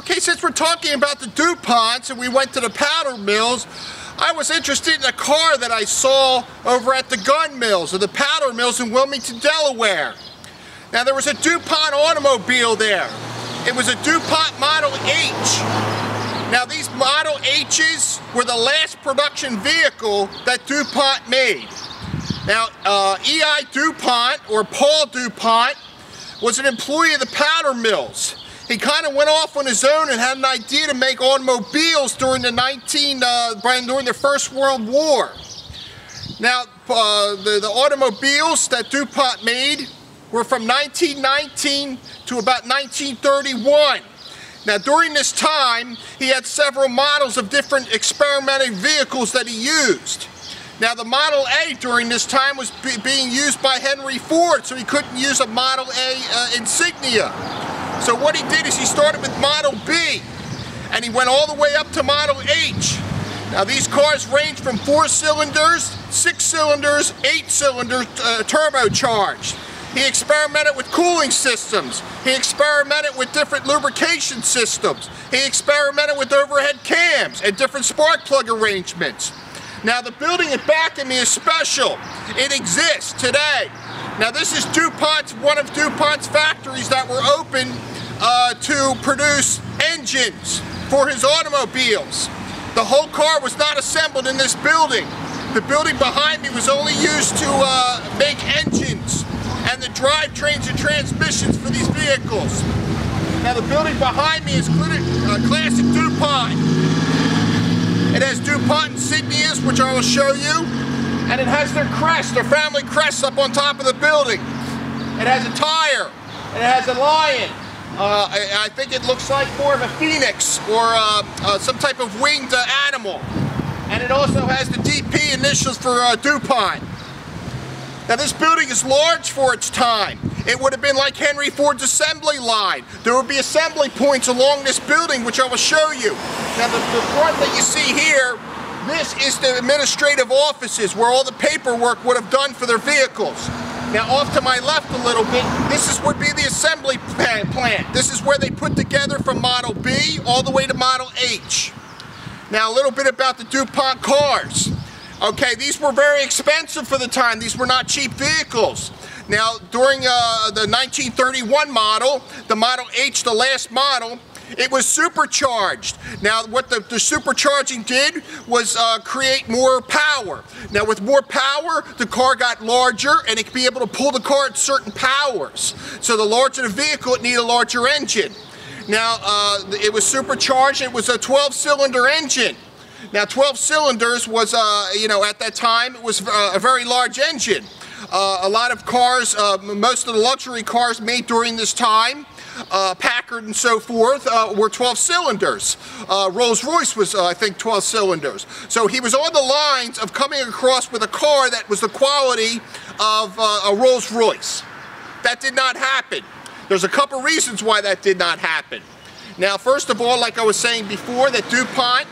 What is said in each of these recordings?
Okay, since we're talking about the DuPonts and we went to the powder mills, I was interested in a car that I saw over at the gun mills or the powder mills in Wilmington, Delaware. Now there was a DuPont automobile there. It was a DuPont Model H. Now these Model H's were the last production vehicle that DuPont made. Now uh, E.I. DuPont or Paul DuPont was an employee of the powder mills. He kind of went off on his own and had an idea to make automobiles during the 19 uh, during the First World War. Now uh, the, the automobiles that DuPont made were from 1919 to about 1931. Now during this time, he had several models of different experimental vehicles that he used. Now the Model A during this time was be being used by Henry Ford, so he couldn't use a Model A uh, insignia. So what he did is he started with Model B, and he went all the way up to Model H. Now these cars range from four cylinders, six cylinders, eight cylinders, uh, turbocharged. He experimented with cooling systems. He experimented with different lubrication systems. He experimented with overhead cams and different spark plug arrangements. Now the building at back of me is special. It exists today. Now this is DuPont's, one of DuPont's factories that were open uh, to produce engines for his automobiles. The whole car was not assembled in this building. The building behind me was only used to uh, make engines and the drivetrains and transmissions for these vehicles. Now the building behind me is uh, classic DuPont. It has DuPont insignias, which I will show you, and it has their crest, their family crest up on top of the building. It has a tire, And it has a lion. Uh, I, I, think it looks like more of a phoenix or uh, uh some type of winged uh, animal. And it also has the DP initials for uh, DuPont. Now this building is large for its time. It would have been like Henry Ford's assembly line. There would be assembly points along this building, which I will show you. Now the, the front that you see here, this is the administrative offices where all the paperwork would have done for their vehicles. Now off to my left a little bit, this is would be the assembly plant. This is where they put together from Model B all the way to Model H. Now a little bit about the DuPont cars. Okay, these were very expensive for the time. These were not cheap vehicles. Now, during uh, the 1931 model, the Model H, the last model, it was supercharged. Now, what the, the supercharging did was uh, create more power. Now, with more power, the car got larger and it could be able to pull the car at certain powers. So the larger the vehicle, it needed a larger engine. Now, uh, it was supercharged. It was a 12-cylinder engine. Now 12 cylinders was, uh, you know, at that time, it was uh, a very large engine. Uh, a lot of cars, uh, most of the luxury cars made during this time, uh, Packard and so forth, uh, were 12 cylinders. Rolls-Royce was, I think, 12 cylinders. So he was on the lines of coming across with a car that was the quality of a Rolls-Royce. That did not happen. There's a couple reasons why that did not happen. Now, first of all, like I was saying before, that DuPont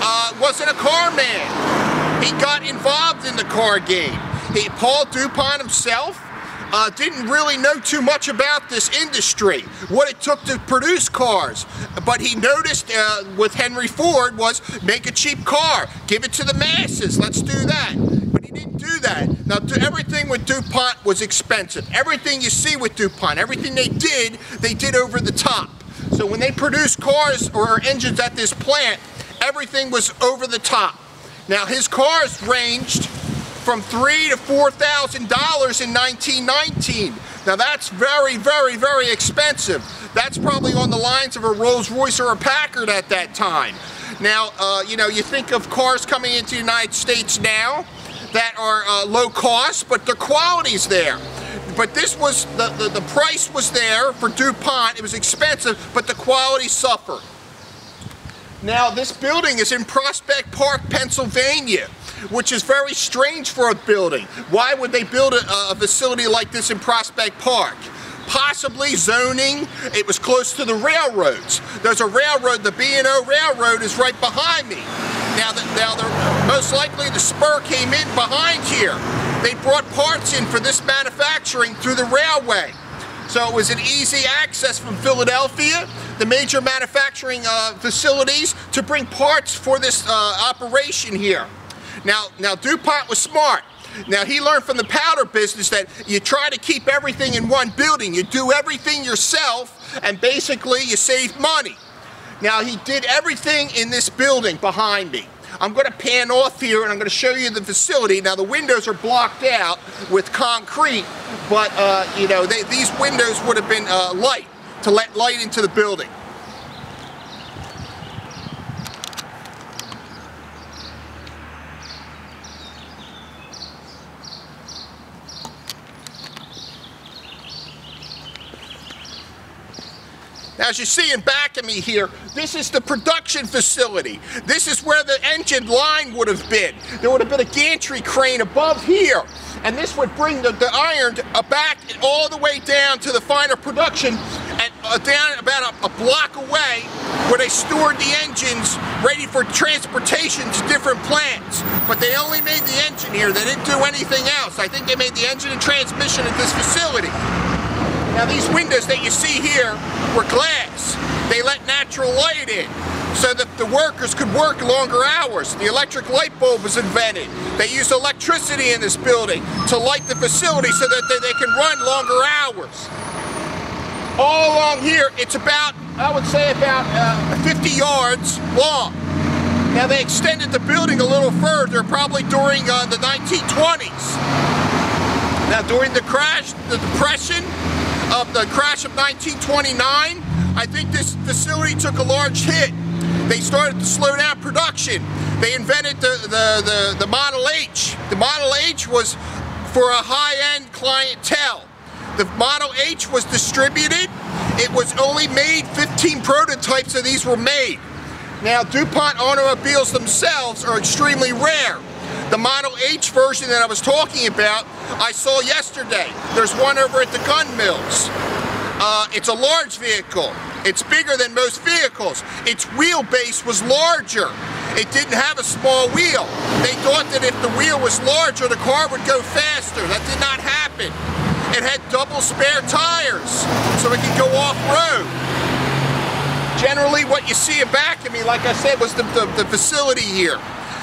uh, wasn't a car man. He got involved in the car game. He, Paul DuPont himself uh, didn't really know too much about this industry, what it took to produce cars. But he noticed uh, with Henry Ford was make a cheap car, give it to the masses, let's do that. But he didn't do that. Now everything with DuPont was expensive. Everything you see with DuPont, everything they did, they did over the top. So when they produced cars or engines at this plant, everything was over the top. Now his cars ranged from three to four thousand dollars in 1919. Now that's very, very, very expensive. That's probably on the lines of a Rolls Royce or a Packard at that time. Now, uh, you know, you think of cars coming into the United States now that are uh, low cost, but the quality's there. But this was, the, the, the price was there for DuPont. It was expensive, but the quality suffered. Now, this building is in Prospect Park, Pennsylvania, which is very strange for a building. Why would they build a, a facility like this in Prospect Park? Possibly zoning, it was close to the railroads. There's a railroad, the B&O Railroad is right behind me. Now, the, now the, most likely the spur came in behind here. They brought parts in for this manufacturing through the railway. So it was an easy access from Philadelphia, the major manufacturing uh, facilities, to bring parts for this uh, operation here. Now, now DuPont was smart. Now he learned from the powder business that you try to keep everything in one building. You do everything yourself and basically you save money. Now he did everything in this building behind me. I'm going to pan off here and I'm going to show you the facility. Now the windows are blocked out with concrete, but uh, you know they, these windows would have been uh, light to let light into the building. As you see in back of me here, this is the production facility. This is where the engine line would have been. There would have been a gantry crane above here. And this would bring the, the iron uh, back all the way down to the final production and uh, down about a, a block away where they stored the engines ready for transportation to different plants. But they only made the engine here. They didn't do anything else. I think they made the engine and transmission at this facility. Now these windows that you see here were glass. They let natural light in so that the workers could work longer hours. The electric light bulb was invented. They used electricity in this building to light the facility so that they, they can run longer hours. All along here, it's about, I would say about uh, 50 yards long. Now they extended the building a little further, probably during uh, the 1920s. Now during the crash, the depression, of the crash of 1929, I think this facility took a large hit. They started to slow down production. They invented the, the, the, the Model H. The Model H was for a high-end clientele. The Model H was distributed. It was only made 15 prototypes of these were made. Now DuPont automobiles themselves are extremely rare. The Model Version that I was talking about, I saw yesterday. There's one over at the gun mills. Uh, it's a large vehicle. It's bigger than most vehicles. Its wheelbase was larger. It didn't have a small wheel. They thought that if the wheel was larger, the car would go faster. That did not happen. It had double spare tires, so it could go off-road. Generally, what you see in back of me, like I said, was the, the, the facility here.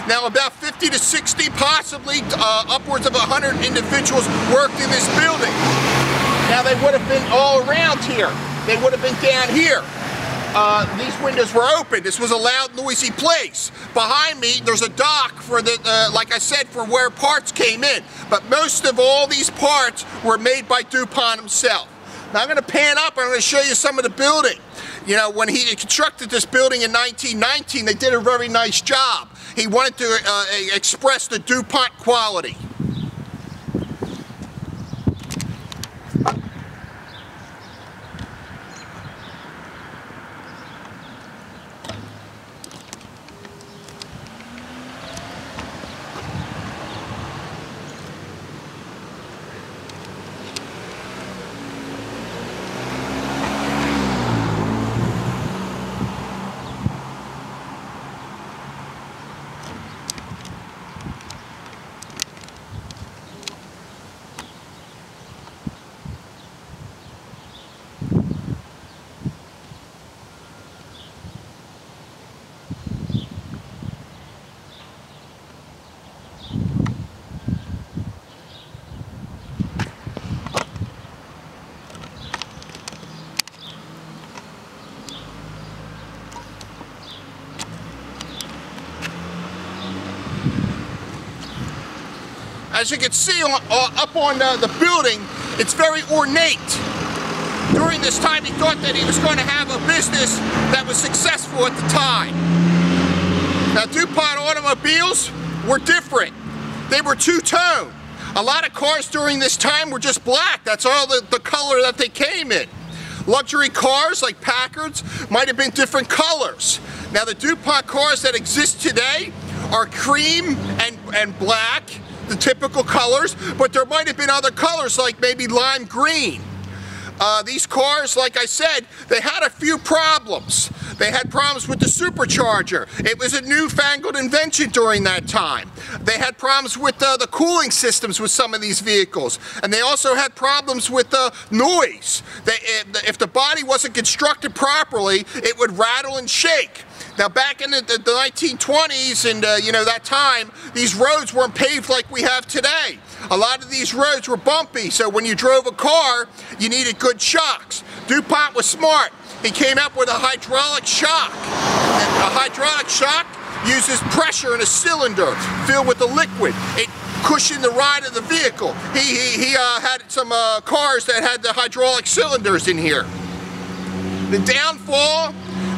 Now about 50 to 60, possibly uh, upwards of 100 individuals worked in this building. Now they would have been all around here. They would have been down here. Uh, these windows were open. This was a loud, noisy place. Behind me, there's a dock for the, uh, like I said, for where parts came in. But most of all these parts were made by DuPont himself. Now I'm going to pan up and I'm going to show you some of the building. You know, when he constructed this building in 1919, they did a very nice job. He wanted to uh, express the DuPont quality. As you can see on, uh, up on uh, the building, it's very ornate. During this time, he thought that he was going to have a business that was successful at the time. Now, DuPont automobiles were different. They were two-tone. A lot of cars during this time were just black. That's all the, the color that they came in. Luxury cars like Packards might have been different colors. Now the DuPont cars that exist today are cream and, and black the typical colors, but there might have been other colors like maybe lime green. Uh, these cars, like I said, they had a few problems. They had problems with the supercharger. It was a newfangled invention during that time. They had problems with uh, the cooling systems with some of these vehicles. And they also had problems with the uh, noise. They, if the body wasn't constructed properly, it would rattle and shake. Now, back in the, the, the 1920s and, uh, you know, that time, these roads weren't paved like we have today. A lot of these roads were bumpy, so when you drove a car, you needed good shocks. DuPont was smart. He came up with a hydraulic shock. And a hydraulic shock uses pressure in a cylinder filled with a liquid. It cushioned the ride of the vehicle. He, he, he uh, had some uh, cars that had the hydraulic cylinders in here. The downfall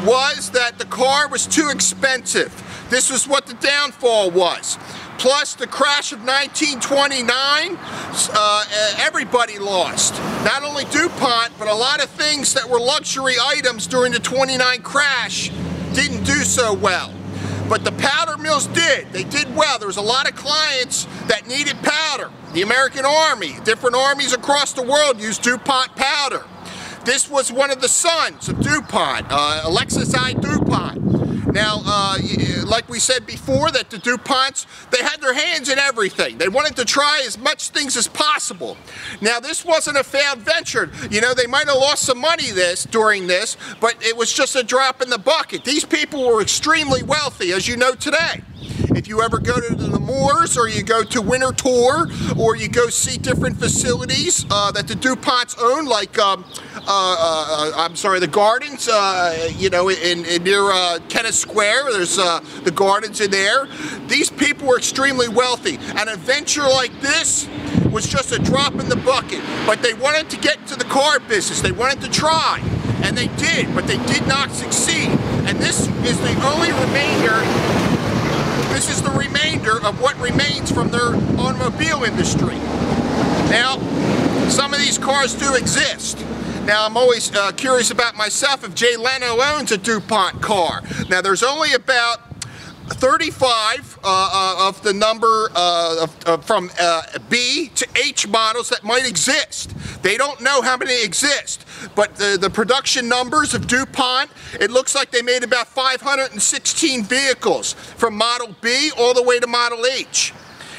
was that the car was too expensive. This was what the downfall was. Plus the crash of 1929, uh, everybody lost. Not only DuPont, but a lot of things that were luxury items during the 29 crash didn't do so well. But the powder mills did. They did well. There was a lot of clients that needed powder. The American Army, different armies across the world used DuPont powder. This was one of the sons of DuPont, uh, Alexis I. DuPont. Now, uh, like we said before, that the DuPonts, they had their hands in everything. They wanted to try as much things as possible. Now, this wasn't a failed venture. You know, they might have lost some money this during this, but it was just a drop in the bucket. These people were extremely wealthy, as you know today. If you ever go to the Moors or you go to Winterthur or you go see different facilities uh, that the DuPonts own, like, um, uh, uh, I'm sorry, the gardens, uh, you know, in, in near uh, Kennett Square, there's uh, the gardens in there. These people were extremely wealthy. An adventure like this was just a drop in the bucket, but they wanted to get into the car business. They wanted to try, and they did, but they did not succeed. And this is the only remainder this is the remainder of what remains from their automobile industry. Now, some of these cars do exist. Now, I'm always uh, curious about myself if Jay Leno owns a DuPont car. Now, there's only about 35 uh, uh, of the number uh, of, from uh, B to H models that might exist. They don't know how many exist, but the, the production numbers of DuPont, it looks like they made about 516 vehicles from Model B all the way to Model H.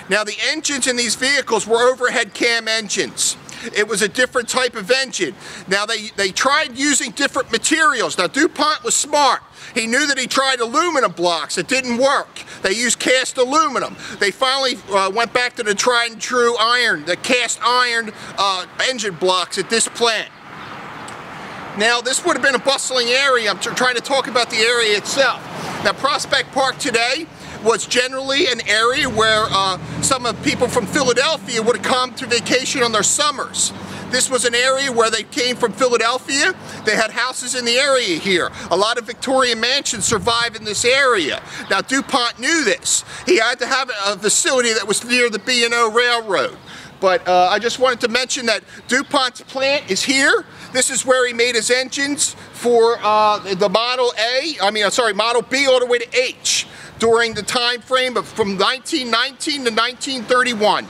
Now the engines in these vehicles were overhead cam engines. It was a different type of engine. Now they, they tried using different materials. Now DuPont was smart. He knew that he tried aluminum blocks. It didn't work. They used cast aluminum. They finally uh, went back to the tried and true iron, the cast iron uh, engine blocks at this plant. Now, this would have been a bustling area. I'm trying to talk about the area itself. Now, Prospect Park today was generally an area where uh, some of people from Philadelphia would come to vacation on their summers. This was an area where they came from Philadelphia. They had houses in the area here. A lot of Victorian mansions survive in this area. Now DuPont knew this. He had to have a facility that was near the B&O Railroad. But uh, I just wanted to mention that DuPont's plant is here. This is where he made his engines for uh, the Model A, I mean, I'm sorry, Model B all the way to H during the time frame of from 1919 to 1931.